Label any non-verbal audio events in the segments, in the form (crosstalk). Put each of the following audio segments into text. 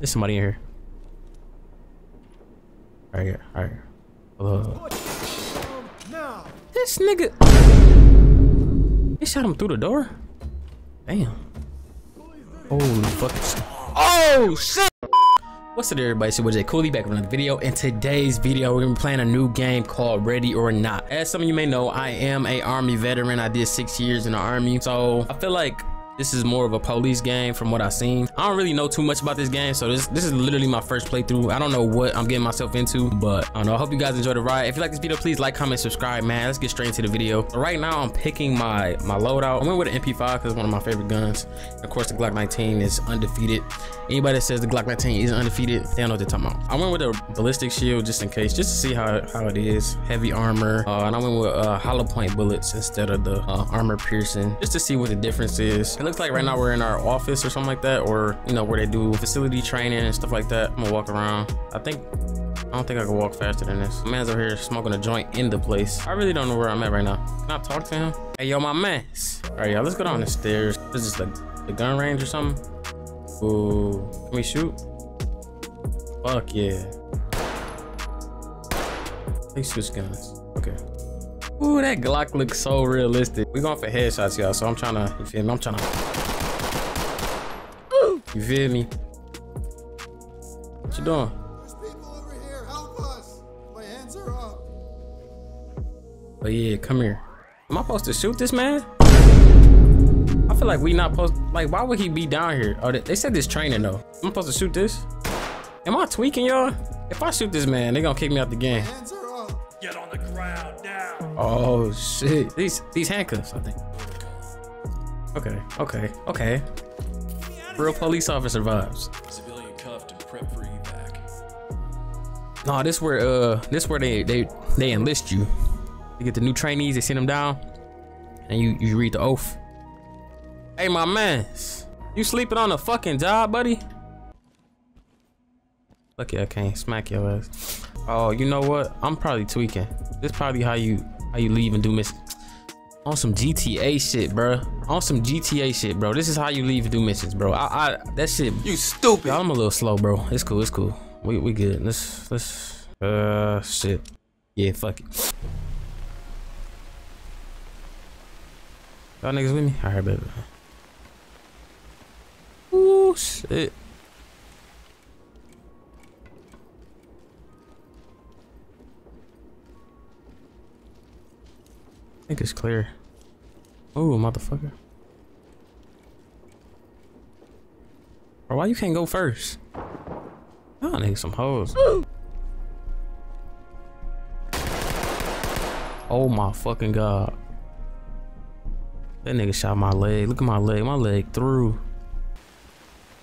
There's somebody in here. Right here. Right here. Uh, this nigga. He shot him through the door. Damn. Holy fucking. Oh shit. What's up everybody, it's your boy J Koolii back with another video. In today's video, we're gonna be playing a new game called Ready or Not. As some of you may know, I am a army veteran. I did six years in the army. So I feel like this is more of a police game from what I've seen. I don't really know too much about this game, so this this is literally my first playthrough. I don't know what I'm getting myself into, but I don't know. I hope you guys enjoy the ride. If you like this video, please like, comment, subscribe, man. Let's get straight into the video. So right now, I'm picking my my loadout. I went with an MP5 because it's one of my favorite guns. Of course, the Glock 19 is undefeated. Anybody that says the Glock 19 isn't undefeated, they don't know what they're talking about. I went with a ballistic shield just in case, just to see how, how it is. Heavy armor, uh, and I went with uh, hollow point bullets instead of the uh, armor piercing, just to see what the difference is. It looks like right now we're in our office or something like that, or you know where they do facility training and stuff like that. I'm gonna walk around. I think I don't think I can walk faster than this. Man's over here smoking a joint in the place. I really don't know where I'm at right now. Can I talk to him? Hey, yo, my mans. All right, y'all, let's go down the stairs. This is the, the gun range or something. Ooh, can we shoot? Fuck yeah. They switch guns. Okay. Ooh, that Glock looks so realistic. We going for headshots, y'all. So I'm trying to, you feel me? I'm trying to. Ooh. You feel me? What you doing? There's people over here. Help us. My hands are up. Oh yeah, come here. Am I supposed to shoot this man? I feel like we not supposed. Like, why would he be down here? Oh, they, they said this training though. I'm supposed to shoot this? Am I tweaking y'all? If I shoot this man, they gonna kick me out the game. Get on the ground. Oh shit. These these handcuffs, I think. Okay, okay, okay. Real police officer vibes. Civilian cuffed and prep for evac. No, this where uh this where they they they enlist you. You get the new trainees, they send them down, and you you read the oath. Hey, my man, you sleeping on a fucking job, buddy? Lucky I can't smack your ass. Oh, you know what? I'm probably tweaking. This probably how you how you leave and do missions. On some GTA shit, bro. On some GTA shit, bro. This is how you leave and do missions, bro. I, I that shit. You stupid. I'm a little slow, bro. It's cool. It's cool. We we good. Let's let's uh shit. Yeah, fuck it. Y'all niggas with me? Alright, baby. Ooh shit. Think it's clear. Oh, motherfucker. Bro, why you can't go first? I need some hoes. Oh my fucking god. That nigga shot my leg. Look at my leg. My leg through.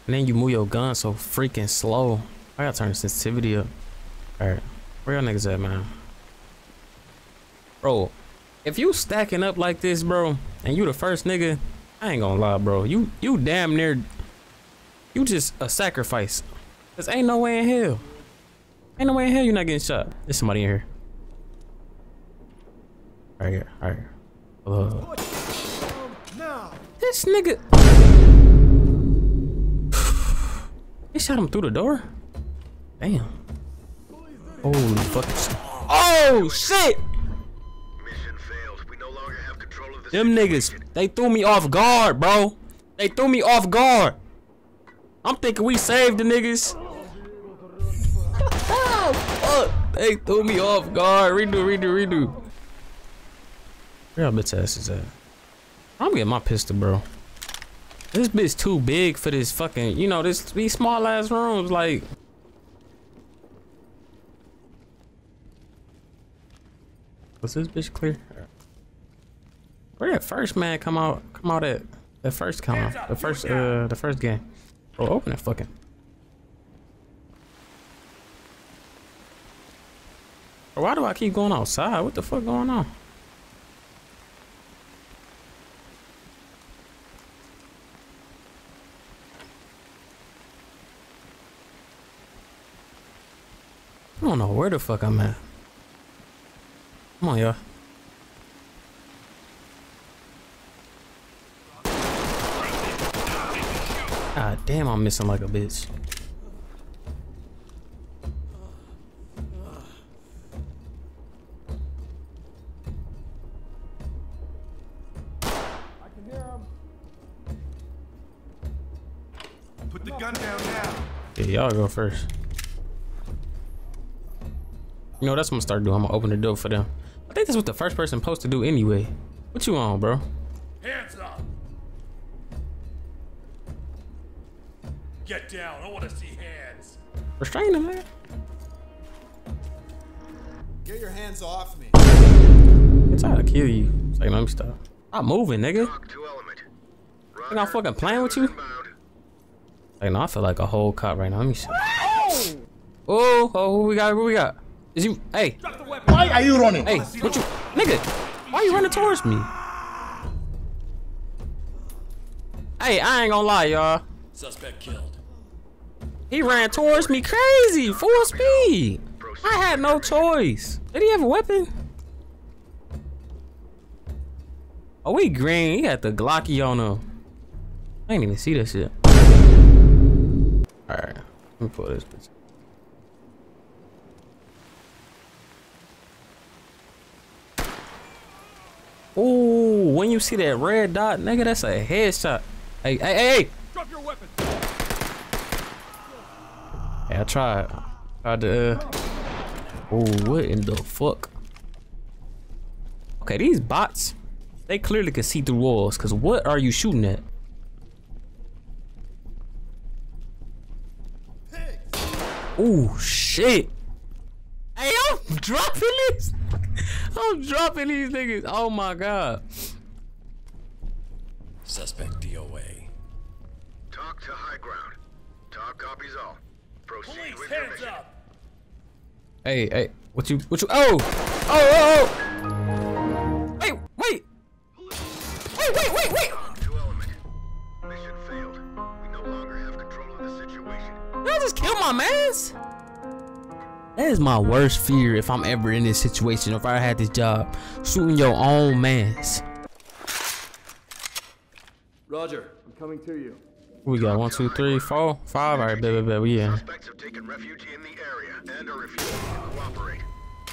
And then you move your gun so freaking slow. I gotta turn the sensitivity up. Alright. Where y'all niggas at, man? Bro, if you stacking up like this, bro, and you the first nigga, I ain't gonna lie, bro. You you damn near you just a sacrifice. Cause ain't no way in hell. Ain't no way in hell you're not getting shot. There's somebody in here. Right here, right here. Now. this nigga. (sighs) He shot him through the door. Damn. Holy fucking. Oh shit! Them niggas, they threw me off guard, bro. They threw me off guard. I'm thinking we saved the niggas. oh, fuck. They threw me off guard. Redo, redo, redo. Where y'all bitch asses at? I'm getting my pistol, bro. This bitch too big for this fucking, you know, this these small ass rooms, like. Was this bitch clear? Where that first man come out? Come out at the first come out, the first uh the first game. Bro, open it fucking. Why do I keep going outside? What the fuck going on? I don't know where the fuck I'm at. Come on, y'all. God damn, I'm missing like a bitch. Put the gun down now. Yeah, y'all go first. You know, that's what I'm gonna start doing. I'm gonna open the door for them. I think that's what the first person supposed to do anyway. What you on, bro? Hands up. Get down. I want to see hands. Restrain him, man. Get your hands off me. I'm trying to kill you. It's like, let me stop. Stop moving, nigga. Talk. Think I'm fucking playing with you? Inbound. Like, no, I feel like a whole cop right now. Let me see. Oh, oh, who we got? Who we got? Is you? Hey, Why are you running? hey, what you, nigga? Why you running towards me? Hey, I ain't gonna lie, y'all. Suspect killed. He ran towards me crazy, full speed. I had no choice. Did he have a weapon? Oh, we green. He had the Glocky on him. I didn't even see that shit. Alright, let me pull this bitch. Ooh, when you see that red dot, nigga, that's a headshot. Hey, hey, hey, hey! Drop your weapon. Hey, I tried. Tried to. Uh... Oh, what in the fuck? Okay, these bots, they clearly can see through walls. Cause what are you shooting at? Oh shit! Hey, I'm dropping these. (laughs) I'm dropping these niggas. Oh my god. Suspect DOA. TOC to high ground. TOC copies all. Proceed Police, hands up. Hey, hey, what you, what you? Oh, oh, oh, oh! Wait, wait! Wait, wait, wait, wait! TOC to element. Mission failed. We no longer have control of the situation. Y'all just kill my mans? That is my worst fear if I'm ever in this situation, if I had this job. Shooting your own mans. Roger, I'm coming to you. We got one, two, three, four, five. All right, baby, baby, we in. Suspects have taken refuge in the area and are refusing to cooperate.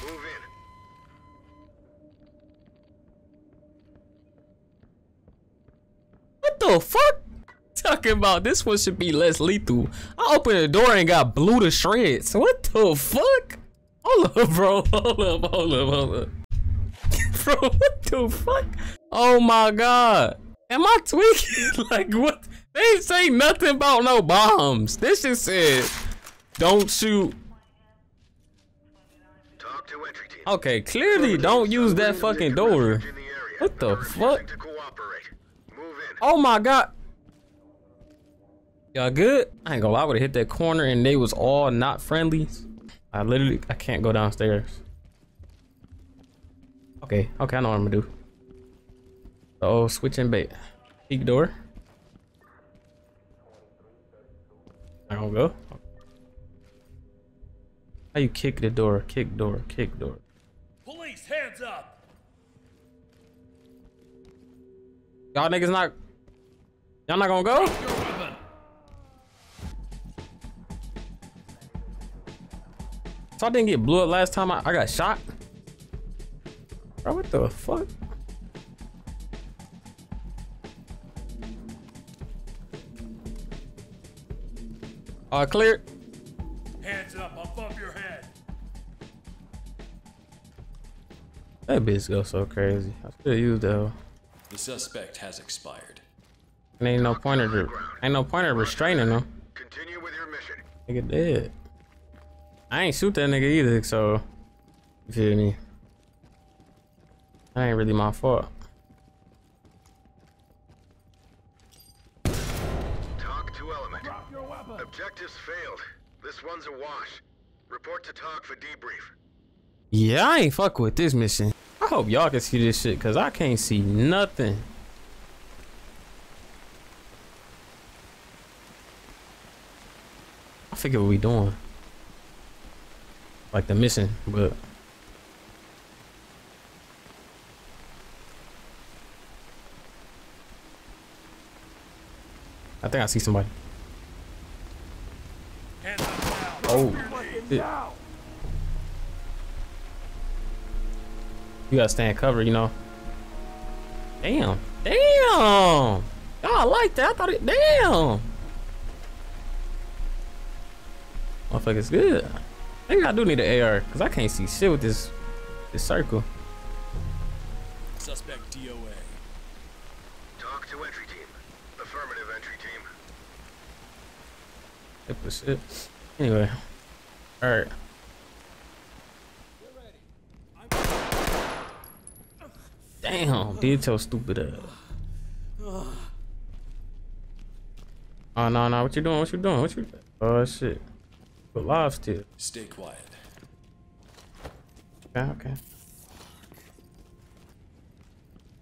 Move in. What the fuck? Talking about this one should be less lethal. I opened the door and got blew to shreds. What the fuck? Hold up, bro. (laughs) Hold up, hold up, hold up. (laughs) bro, what the fuck? Oh my god. Am I tweaking? (laughs) like what? They ain't say nothing about no bombs. This just said, don't shoot. TOC to entry team. Okay, clearly don't use that fucking door. What the and are refusing fuck? Cooperate. Move in. Oh my god. Y'all good? I ain't gonna lie, I would've hit that corner and they was all not friendly. I literally, I can't go downstairs. Okay, okay, I know what I'm gonna do. Oh, switching bait. Peek door. I gonna go. How you kick the door? Kick door, kick door. Police, hands up. Y'all niggas not, y'all not gonna go? So I didn't get blew up last time I, I got shot? Bro, what the fuck? Uh, clear. Hands up above your head. That bitch goes so crazy. I still you though. The suspect has expired. And ain't no pointer to, ain't no pointer restraining him. Continue with your mission. Nigga dead. I ain't shoot that nigga either, so you feel me? That ain't really my fault. TOC to element. Objectives failed. This one's a wash. Report to TOC for debrief. Yeah, I ain't fuck with this mission. I hope y'all can see this shit, cause I can't see nothing. I forget what we doing. Like the mission, but I think I see somebody. Hands up now. Oh, shit. You gotta stand cover, you know. Damn, damn. Oh, I like that? I thought it. Damn. Motherfucker's good. Maybe I do need an AR, because I can't see shit with this this circle. Suspect DOA. TOC to entry team. Affirmative entry team. Hip of shit. Anyway. Alright. Damn, did your stupid ass. Oh no no, what you doing? What you doing? What you Oh shit. But live still. Stay quiet. Okay, okay.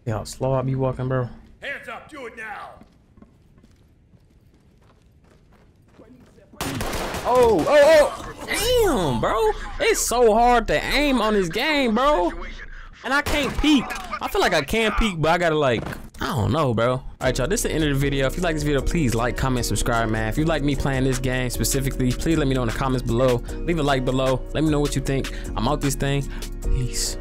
Yeah, how slow I be walking, bro. Hands up, do it now! Oh, oh, oh! Damn, bro. It's so hard to aim on this game, bro. And I can't peek. I feel like I can peek, but I gotta like, I don't know, bro. All right, y'all, this is the end of the video. If you like this video, please like, comment, subscribe, man. If you like me playing this game specifically, please let me know in the comments below. Leave a like below. Let me know what you think. I'm out this thing. Peace.